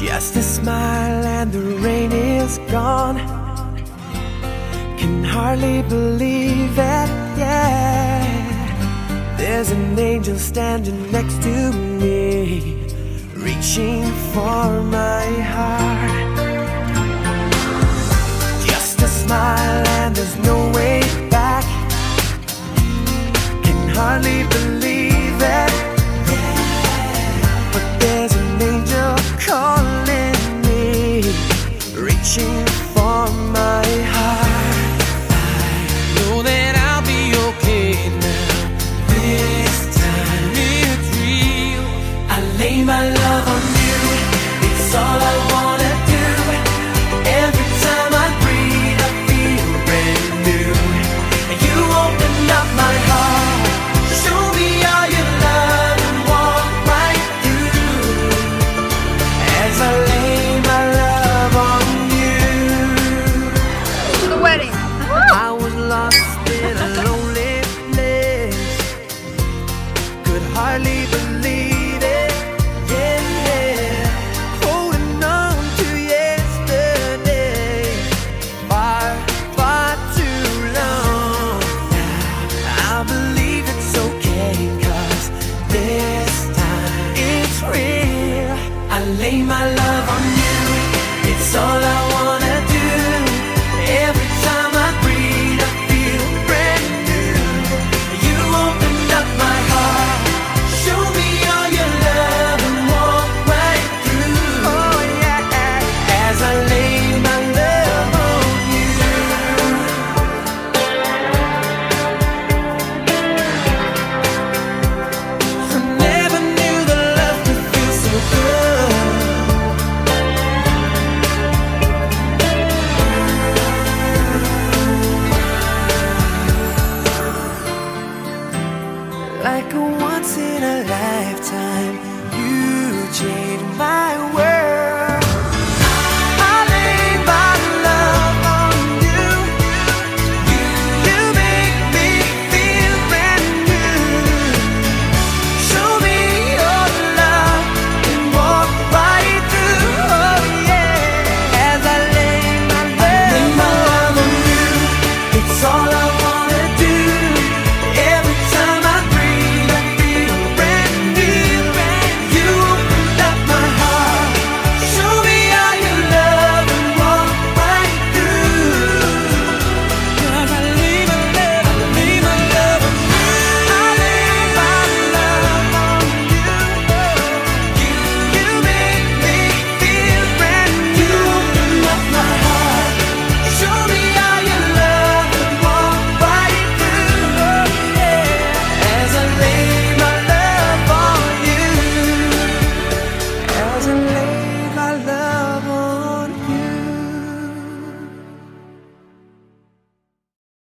Just a smile and the rain is gone. Can hardly believe it, yeah. There's an angel standing next to me, reaching for. I lay my love on you. It's all I want. like a once in a lifetime. You changed my world.